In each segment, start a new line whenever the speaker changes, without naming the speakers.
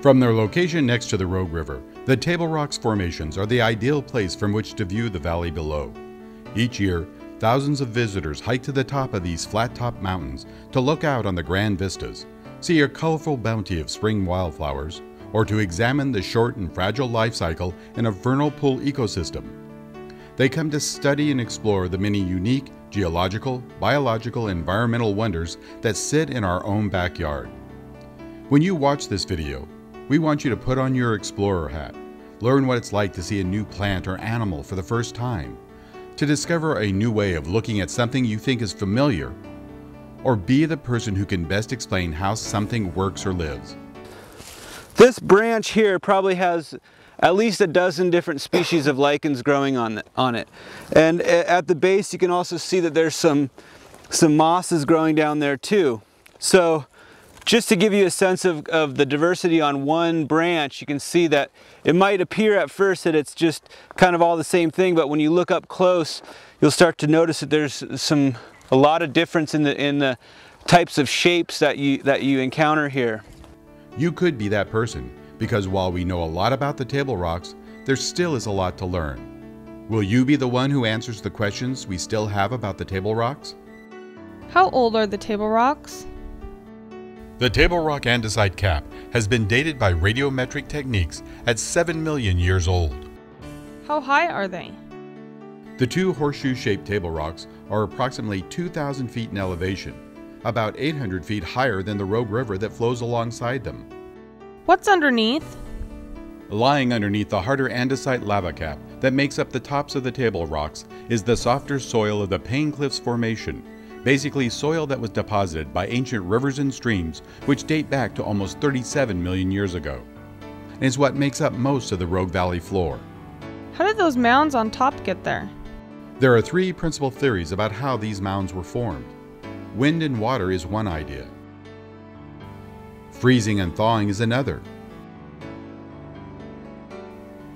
From their location next to the Rogue River, the Table Rocks formations are the ideal place from which to view the valley below. Each year, thousands of visitors hike to the top of these flat-topped mountains to look out on the grand vistas, see a colorful bounty of spring wildflowers, or to examine the short and fragile life cycle in a vernal pool ecosystem. They come to study and explore the many unique geological, biological, and environmental wonders that sit in our own backyard. When you watch this video, we want you to put on your explorer hat, learn what it's like to see a new plant or animal for the first time, to discover a new way of looking at something you think is familiar, or be the person who can best explain how something works or lives.
This branch here probably has at least a dozen different species of lichens growing on, on it. And at the base you can also see that there's some, some mosses growing down there too. So just to give you a sense of, of the diversity on one branch, you can see that it might appear at first that it's just kind of all the same thing, but when you look up close, you'll start to notice that there's some a lot of difference in the in the types of shapes that you that you encounter here.
You could be that person, because while we know a lot about the table rocks, there still is a lot to learn. Will you be the one who answers the questions we still have about the table rocks?
How old are the table rocks?
The Table Rock andesite cap has been dated by radiometric techniques at 7 million years old.
How high are they?
The two horseshoe-shaped table rocks are approximately 2,000 feet in elevation, about 800 feet higher than the Rogue River that flows alongside them.
What's underneath?
Lying underneath the harder andesite lava cap that makes up the tops of the table rocks is the softer soil of the Payne Cliffs Formation, basically soil that was deposited by ancient rivers and streams which date back to almost 37 million years ago, and is what makes up most of the Rogue Valley floor.
How did those mounds on top get there?
There are three principal theories about how these mounds were formed. Wind and water is one idea. Freezing and thawing is another.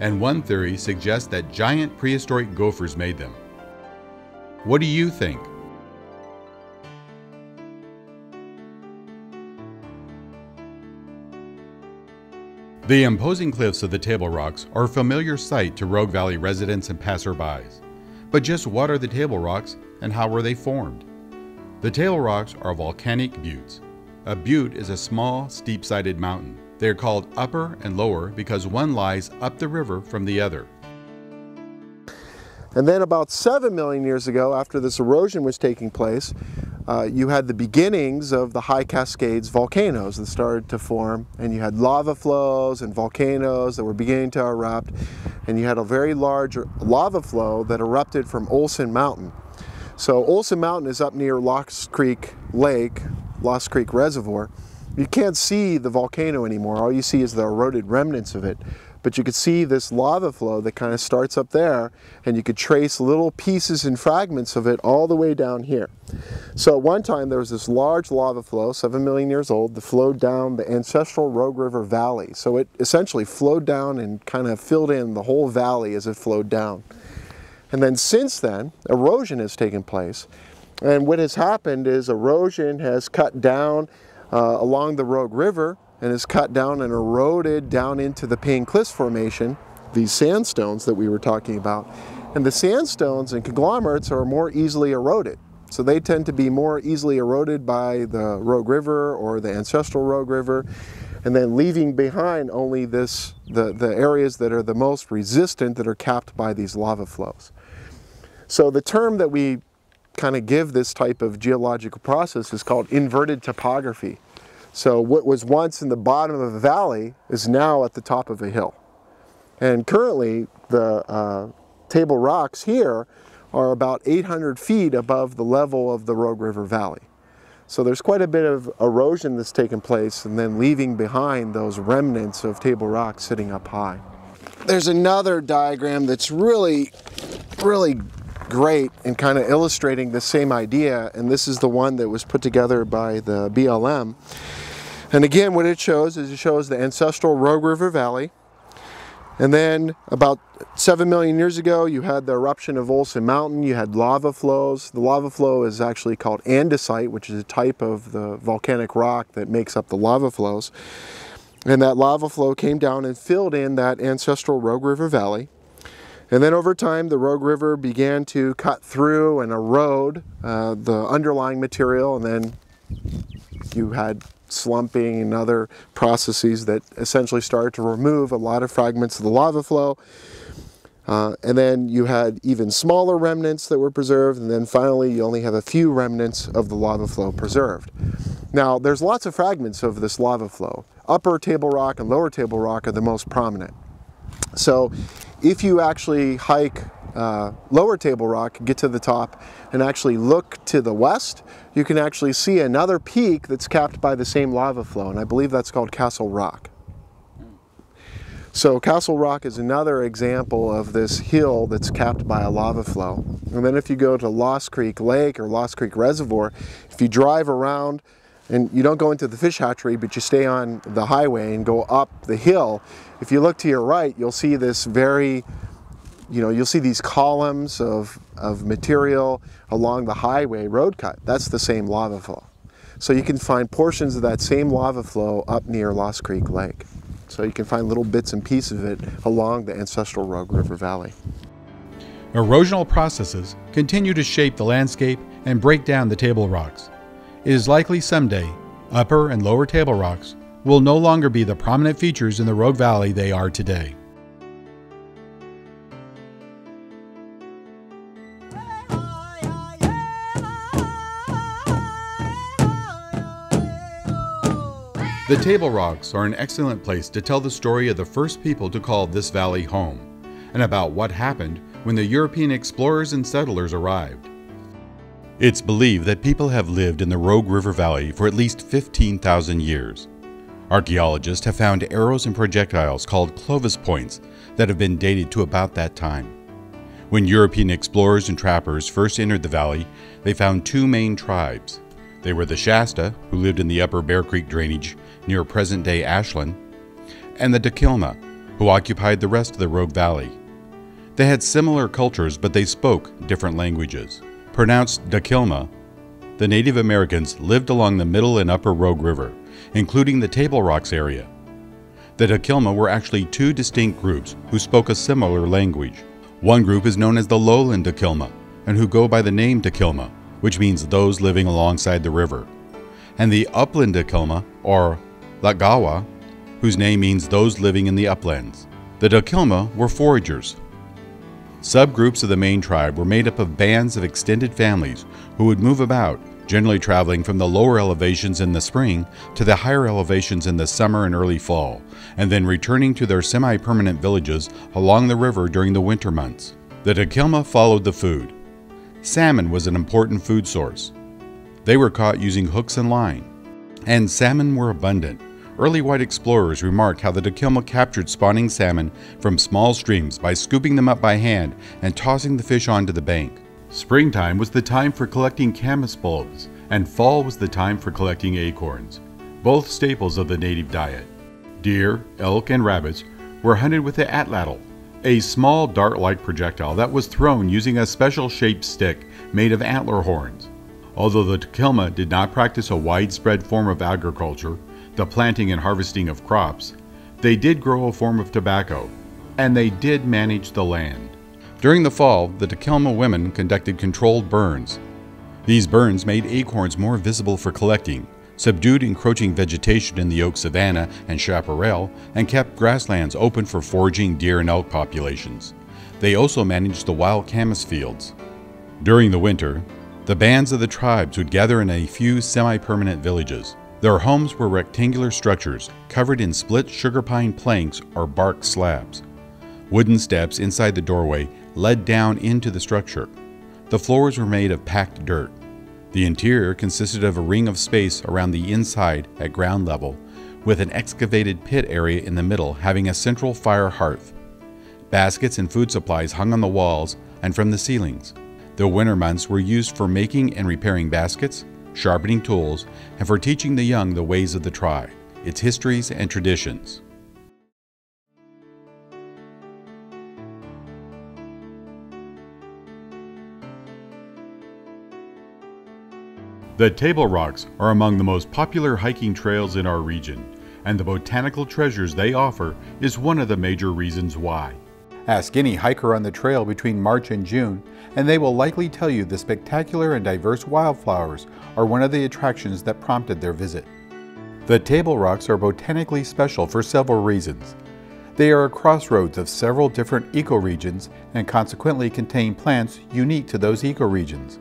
And one theory suggests that giant prehistoric gophers made them. What do you think? The imposing cliffs of the Table Rocks are a familiar sight to Rogue Valley residents and passerbys. But just what are the Table Rocks and how were they formed? The Table Rocks are volcanic buttes. A butte is a small, steep-sided mountain. They are called upper and lower because one lies up the river from the other.
And then about 7 million years ago, after this erosion was taking place, uh, you had the beginnings of the High Cascades volcanoes that started to form and you had lava flows and volcanoes that were beginning to erupt and you had a very large lava flow that erupted from Olson Mountain. So Olson Mountain is up near Lost Creek Lake, Lost Creek Reservoir. You can't see the volcano anymore, all you see is the eroded remnants of it but you could see this lava flow that kind of starts up there and you could trace little pieces and fragments of it all the way down here. So at one time there was this large lava flow, 7 million years old, that flowed down the ancestral Rogue River Valley. So it essentially flowed down and kind of filled in the whole valley as it flowed down. And then since then, erosion has taken place. And what has happened is erosion has cut down uh, along the Rogue River and is cut down and eroded down into the Payne Cliffs Formation, these sandstones that we were talking about. And the sandstones and conglomerates are more easily eroded. So they tend to be more easily eroded by the Rogue River or the ancestral Rogue River, and then leaving behind only this, the, the areas that are the most resistant that are capped by these lava flows. So the term that we kind of give this type of geological process is called inverted topography. So what was once in the bottom of a valley is now at the top of a hill. And currently the uh, table rocks here are about 800 feet above the level of the Rogue River Valley. So there's quite a bit of erosion that's taken place and then leaving behind those remnants of table rocks sitting up high. There's another diagram that's really, really great in kind of illustrating the same idea and this is the one that was put together by the BLM. And again, what it shows is it shows the ancestral Rogue River Valley. And then about 7 million years ago, you had the eruption of Olson Mountain. You had lava flows. The lava flow is actually called andesite, which is a type of the volcanic rock that makes up the lava flows. And that lava flow came down and filled in that ancestral Rogue River Valley. And then over time, the Rogue River began to cut through and erode uh, the underlying material, and then you had slumping and other processes that essentially started to remove a lot of fragments of the lava flow. Uh, and then you had even smaller remnants that were preserved, and then finally you only have a few remnants of the lava flow preserved. Now, there's lots of fragments of this lava flow. Upper Table Rock and Lower Table Rock are the most prominent. So if you actually hike uh, Lower Table Rock, get to the top, and actually look to the west, you can actually see another peak that's capped by the same lava flow, and I believe that's called Castle Rock. So Castle Rock is another example of this hill that's capped by a lava flow. And then if you go to Lost Creek Lake or Lost Creek Reservoir, if you drive around and you don't go into the fish hatchery, but you stay on the highway and go up the hill, if you look to your right, you'll see this very, you know, you'll see these columns of, of material along the highway road cut. That's the same lava flow. So you can find portions of that same lava flow up near Lost Creek Lake. So you can find little bits and pieces of it along the ancestral Rogue River Valley.
Erosional processes continue to shape the landscape and break down the table rocks. It is likely someday upper and lower table rocks will no longer be the prominent features in the Rogue Valley they are today. The Table Rocks are an excellent place to tell the story of the first people to call this valley home, and about what happened when the European explorers and settlers arrived. It's believed that people have lived in the Rogue River Valley for at least 15,000 years. Archaeologists have found arrows and projectiles called Clovis points that have been dated to about that time. When European explorers and trappers first entered the valley, they found two main tribes. They were the Shasta, who lived in the upper Bear Creek drainage, near present day Ashland, and the Takelma, who occupied the rest of the Rogue Valley. They had similar cultures, but they spoke different languages. Pronounced Dakilma, the Native Americans lived along the middle and upper Rogue River, including the Table Rocks area. The Takelma were actually two distinct groups who spoke a similar language. One group is known as the Lowland Takelma, and who go by the name Dakilma, which means those living alongside the river. And the Upland Takelma, or Latgawa, whose name means those living in the uplands. The Takelma were foragers. Subgroups of the main tribe were made up of bands of extended families who would move about, generally traveling from the lower elevations in the spring to the higher elevations in the summer and early fall, and then returning to their semi permanent villages along the river during the winter months. The Takelma followed the food. Salmon was an important food source. They were caught using hooks and line, and salmon were abundant. Early white explorers remarked how the Takelma captured spawning salmon from small streams by scooping them up by hand and tossing the fish onto the bank. Springtime was the time for collecting camas bulbs, and fall was the time for collecting acorns, both staples of the native diet. Deer, elk, and rabbits were hunted with the atlatl, a small dart-like projectile that was thrown using a special shaped stick made of antler horns. Although the Takelma did not practice a widespread form of agriculture, the planting and harvesting of crops, they did grow a form of tobacco, and they did manage the land. During the fall, the Takelma women conducted controlled burns. These burns made acorns more visible for collecting, subdued encroaching vegetation in the oak savanna and chaparral, and kept grasslands open for foraging deer and elk populations. They also managed the wild camas fields. During the winter, the bands of the tribes would gather in a few semi permanent villages. Their homes were rectangular structures covered in split sugar pine planks or bark slabs. Wooden steps inside the doorway led down into the structure. The floors were made of packed dirt. The interior consisted of a ring of space around the inside at ground level, with an excavated pit area in the middle having a central fire hearth. Baskets and food supplies hung on the walls and from the ceilings. The winter months were used for making and repairing baskets, sharpening tools, and for teaching the young the ways of the tribe, its histories and traditions. The Table Rocks are among the most popular hiking trails in our region, and the botanical treasures they offer is one of the major reasons why. Ask any hiker on the trail between March and June, and they will likely tell you the spectacular and diverse wildflowers are one of the attractions that prompted their visit. The Table Rocks are botanically special for several reasons. They are a crossroads of several different ecoregions and consequently contain plants unique to those ecoregions.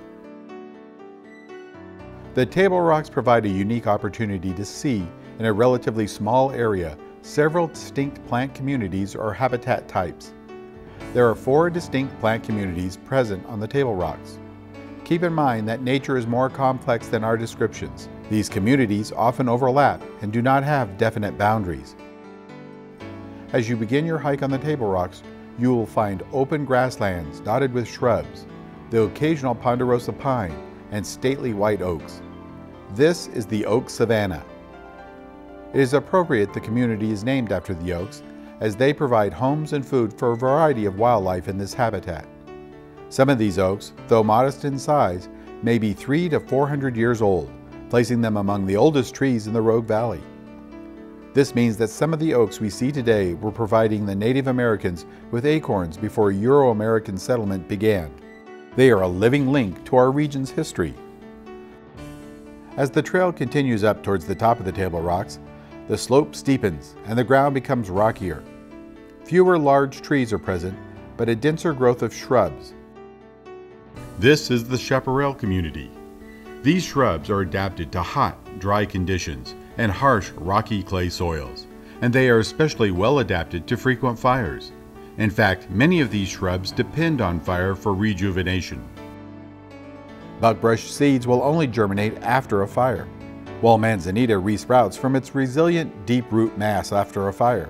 The Table Rocks provide a unique opportunity to see, in a relatively small area, several distinct plant communities or habitat types. There are four distinct plant communities present on the Table Rocks. Keep in mind that nature is more complex than our descriptions. These communities often overlap and do not have definite boundaries. As you begin your hike on the Table Rocks, you will find open grasslands dotted with shrubs, the occasional ponderosa pine, and stately white oaks. This is the oak savanna. It is appropriate the community is named after the oaks as they provide homes and food for a variety of wildlife in this habitat. Some of these oaks, though modest in size, may be 3 to 400 years old, placing them among the oldest trees in the Rogue Valley. This means that some of the oaks we see today were providing the Native Americans with acorns before Euro-American settlement began. They are a living link to our region's history. As the trail continues up towards the top of the Table Rocks, the slope steepens and the ground becomes rockier. Fewer large trees are present, but a denser growth of shrubs. This is the chaparral community. These shrubs are adapted to hot, dry conditions and harsh, rocky clay soils, and they are especially well adapted to frequent fires. In fact, many of these shrubs depend on fire for rejuvenation. Buckbrush seeds will only germinate after a fire, while manzanita resprouts from its resilient deep root mass after a fire.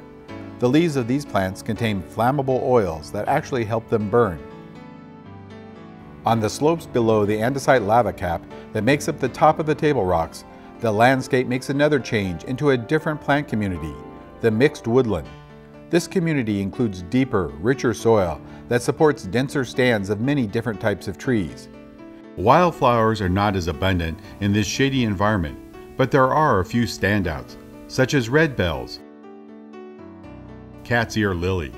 The leaves of these plants contain flammable oils that actually help them burn. On the slopes below the andesite lava cap that makes up the top of the table rocks, the landscape makes another change into a different plant community, the mixed woodland. This community includes deeper, richer soil that supports denser stands of many different types of trees. Wildflowers are not as abundant in this shady environment, but there are a few standouts, such as red bells, cat's ear lily,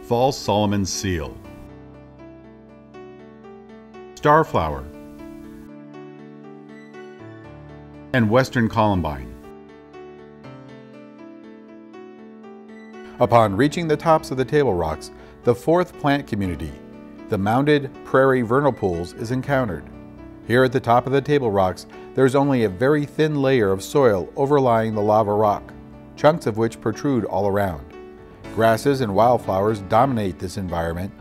false Solomon's seal, starflower, and Western Columbine. Upon reaching the tops of the Table Rocks, the fourth plant community, the mounded prairie vernal pools, is encountered. Here at the top of the Table Rocks, there's only a very thin layer of soil overlying the lava rock, chunks of which protrude all around. Grasses and wildflowers dominate this environment.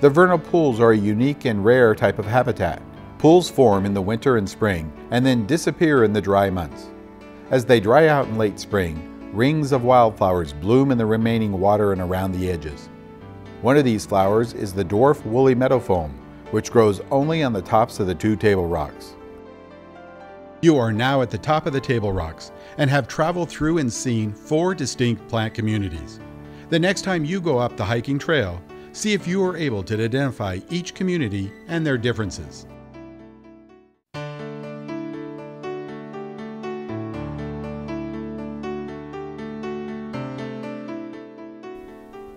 The vernal pools are a unique and rare type of habitat. Pools form in the winter and spring and then disappear in the dry months. As they dry out in late spring, rings of wildflowers bloom in the remaining water and around the edges. One of these flowers is the dwarf woolly meadowfoam, which grows only on the tops of the two table rocks. You are now at the top of the Table Rocks and have traveled through and seen four distinct plant communities. The next time you go up the hiking trail, see if you are able to identify each community and their differences.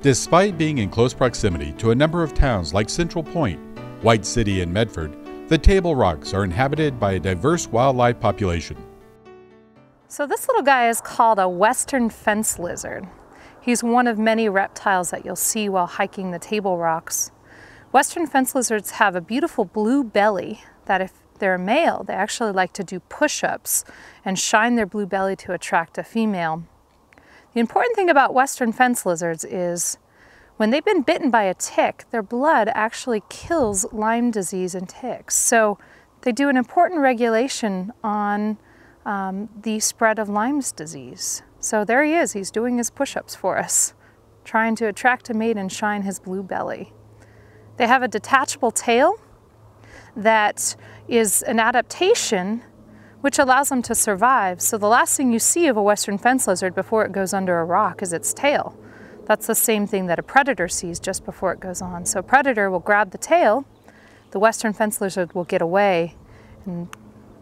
Despite being in close proximity to a number of towns like Central Point, White City, and Medford, the Table Rocks are inhabited by a diverse wildlife population.
So this little guy is called a western fence lizard. He's one of many reptiles that you'll see while hiking the Table Rocks. Western fence lizards have a beautiful blue belly that if they're male, they actually like to do push-ups and shine their blue belly to attract a female. The important thing about western fence lizards is when they've been bitten by a tick, their blood actually kills Lyme disease in ticks. So they do an important regulation on um, the spread of Lyme's disease. So there he is, he's doing his push-ups for us, trying to attract a mate and shine his blue belly. They have a detachable tail that is an adaptation which allows them to survive. So the last thing you see of a western fence lizard before it goes under a rock is its tail. That's the same thing that a predator sees just before it goes on. So a predator will grab the tail, the western fence lizard will get away and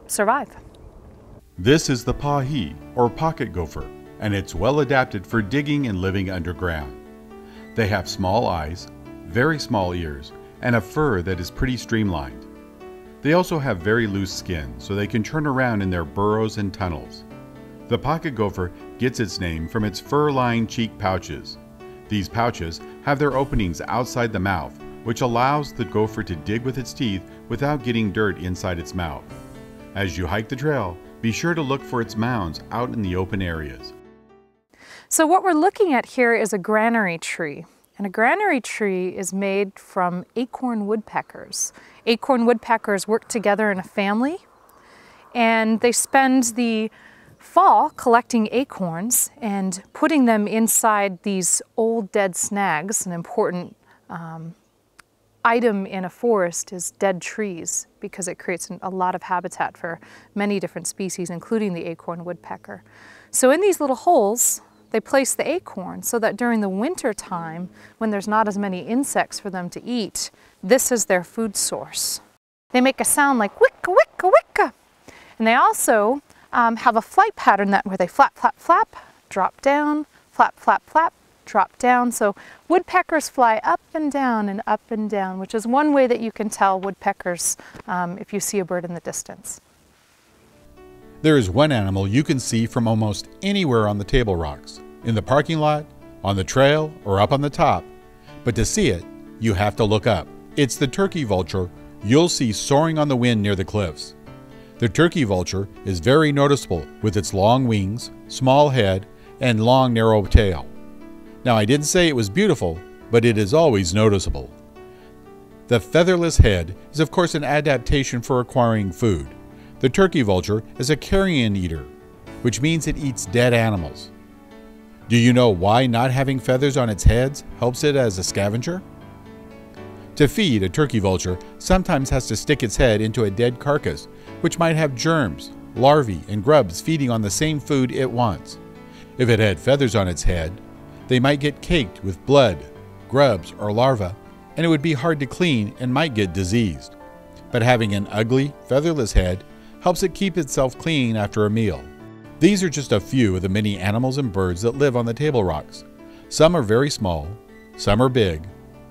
survive.
This is the pahi, or pocket gopher, and it's well adapted for digging and living underground. They have small eyes, very small ears, and a fur that is pretty streamlined. They also have very loose skin, so they can turn around in their burrows and tunnels. The pocket gopher gets its name from its fur-lined cheek pouches. These pouches have their openings outside the mouth, which allows the gopher to dig with its teeth without getting dirt inside its mouth. As you hike the trail, be sure to look for its mounds out in the open areas.
So what we're looking at here is a granary tree. And a granary tree is made from acorn woodpeckers. Acorn woodpeckers work together in a family and they spend the fall collecting acorns and putting them inside these old dead snags, an important um, item in a forest is dead trees because it creates a lot of habitat for many different species, including the acorn woodpecker. So in these little holes, they place the acorn so that during the winter time, when there's not as many insects for them to eat, this is their food source. They make a sound like wicka, wicka, wicka. And they also um, have a flight pattern that where they flap, flap, flap, drop down, flap, flap, flap, drop down. So woodpeckers fly up and down and up and down, which is one way that you can tell woodpeckers um, if you see a bird in the distance.
There is one animal you can see from almost anywhere on the Table Rocks in the parking lot, on the trail, or up on the top. But to see it, you have to look up. It's the turkey vulture you'll see soaring on the wind near the cliffs. The turkey vulture is very noticeable with its long wings, small head, and long narrow tail. Now, I didn't say it was beautiful, but it is always noticeable. The featherless head is, of course, an adaptation for acquiring food. The turkey vulture is a carrion eater, which means it eats dead animals. Do you know why not having feathers on its heads helps it as a scavenger? To feed, a turkey vulture sometimes has to stick its head into a dead carcass, which might have germs, larvae, and grubs feeding on the same food it wants. If it had feathers on its head, they might get caked with blood, grubs, or larvae, and it would be hard to clean and might get diseased. But having an ugly, featherless head helps it keep itself clean after a meal. These are just a few of the many animals and birds that live on the Table Rocks. Some are very small, some are big,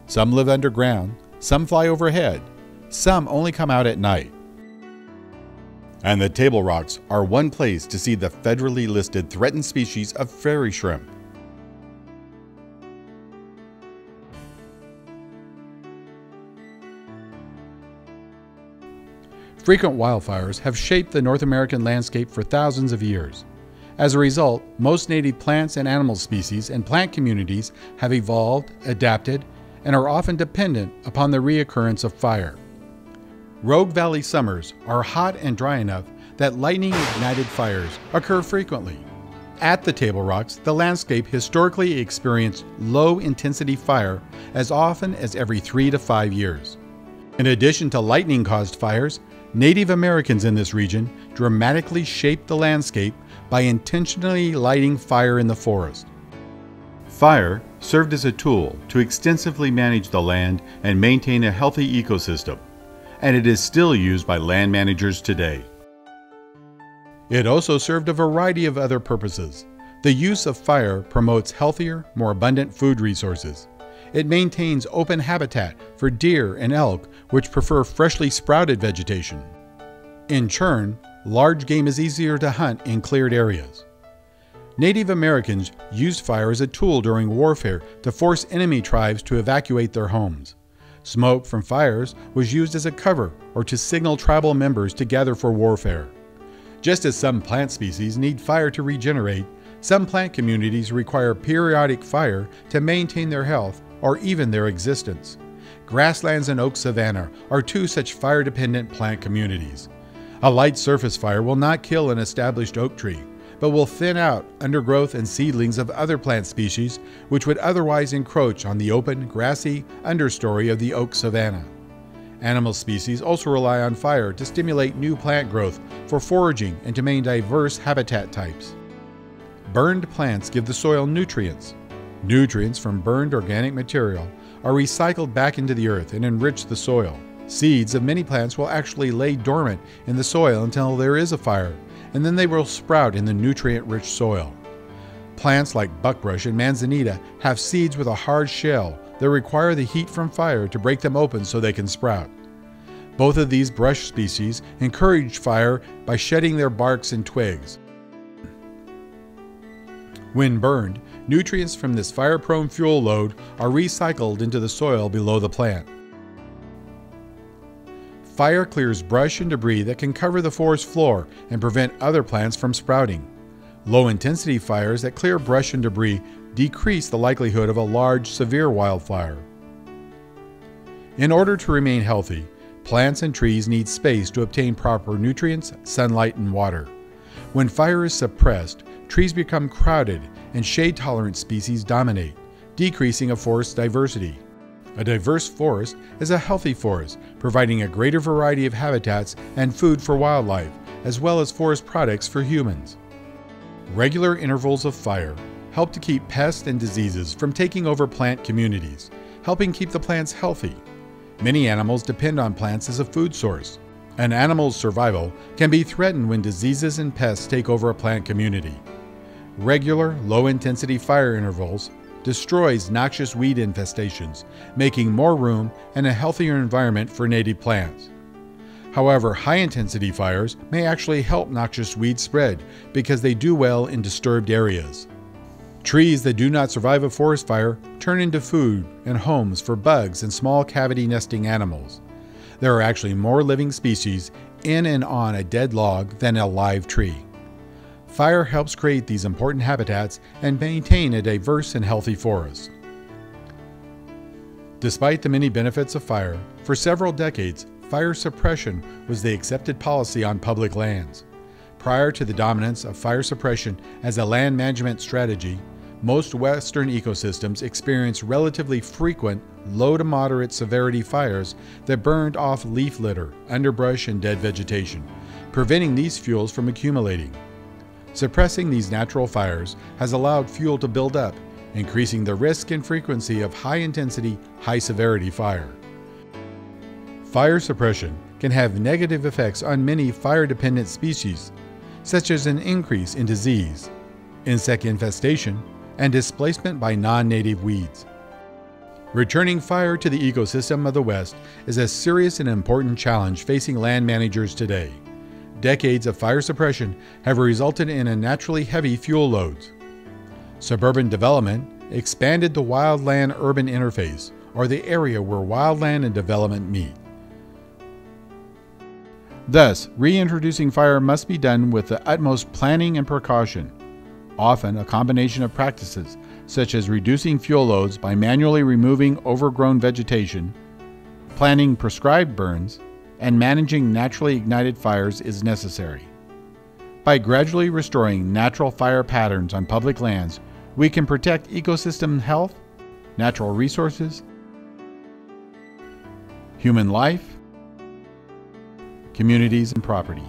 some live underground, some fly overhead, some only come out at night. And the Table Rocks are one place to see the federally listed threatened species of fairy shrimp. Frequent wildfires have shaped the North American landscape for thousands of years. As a result, most native plants and animal species and plant communities have evolved, adapted, and are often dependent upon the reoccurrence of fire. Rogue Valley summers are hot and dry enough that lightning ignited fires occur frequently. At the Table Rocks, the landscape historically experienced low intensity fire as often as every three to five years. In addition to lightning caused fires, Native Americans in this region dramatically shaped the landscape by intentionally lighting fire in the forest. Fire served as a tool to extensively manage the land and maintain a healthy ecosystem, and it is still used by land managers today. It also served a variety of other purposes. The use of fire promotes healthier, more abundant food resources. It maintains open habitat for deer and elk, which prefer freshly sprouted vegetation. In turn, large game is easier to hunt in cleared areas. Native Americans used fire as a tool during warfare to force enemy tribes to evacuate their homes. Smoke from fires was used as a cover or to signal tribal members to gather for warfare. Just as some plant species need fire to regenerate, some plant communities require periodic fire to maintain their health or even their existence. Grasslands and oak savanna are two such fire dependent plant communities. A light surface fire will not kill an established oak tree, but will thin out undergrowth and seedlings of other plant species which would otherwise encroach on the open, grassy understory of the oak savanna. Animal species also rely on fire to stimulate new plant growth for foraging and to maintain diverse habitat types. Burned plants give the soil nutrients, Nutrients from burned organic material are recycled back into the earth and enrich the soil. Seeds of many plants will actually lay dormant in the soil until there is a fire, and then they will sprout in the nutrient rich soil. Plants like buckbrush and manzanita have seeds with a hard shell that require the heat from fire to break them open so they can sprout. Both of these brush species encourage fire by shedding their barks and twigs. When burned, nutrients from this fire prone fuel load are recycled into the soil below the plant. Fire clears brush and debris that can cover the forest floor and prevent other plants from sprouting. Low intensity fires that clear brush and debris decrease the likelihood of a large, severe wildfire. In order to remain healthy, plants and trees need space to obtain proper nutrients, sunlight, and water. When fire is suppressed, trees become crowded and shade tolerant species dominate, decreasing a forest's diversity. A diverse forest is a healthy forest, providing a greater variety of habitats and food for wildlife, as well as forest products for humans. Regular intervals of fire help to keep pests and diseases from taking over plant communities, helping keep the plants healthy. Many animals depend on plants as a food source. An animal's survival can be threatened when diseases and pests take over a plant community. Regular, low-intensity fire intervals destroys noxious weed infestations, making more room and a healthier environment for native plants. However, high intensity fires may actually help noxious weeds spread because they do well in disturbed areas. Trees that do not survive a forest fire turn into food and homes for bugs and small cavity nesting animals. There are actually more living species in and on a dead log than a live tree. Fire helps create these important habitats and maintain a diverse and healthy forest. Despite the many benefits of fire, for several decades, fire suppression was the accepted policy on public lands. Prior to the dominance of fire suppression as a land management strategy, most Western ecosystems experienced relatively frequent, low to moderate severity fires that burned off leaf litter, underbrush, and dead vegetation, preventing these fuels from accumulating. Suppressing these natural fires has allowed fuel to build up, increasing the risk and frequency of high intensity, high severity fire. Fire suppression can have negative effects on many fire dependent species, such as an increase in disease, insect infestation, and displacement by non native weeds. Returning fire to the ecosystem of the West is a serious and important challenge facing land managers today. Decades of fire suppression have resulted in unnaturally heavy fuel loads. Suburban development expanded the wildland urban interface, or the area where wildland and development meet. Thus, reintroducing fire must be done with the utmost planning and precaution, often a combination of practices such as reducing fuel loads by manually removing overgrown vegetation, planning prescribed burns, and managing naturally ignited fires is necessary. By gradually restoring natural fire patterns on public lands, we can protect ecosystem health, natural resources, human life, communities, and property.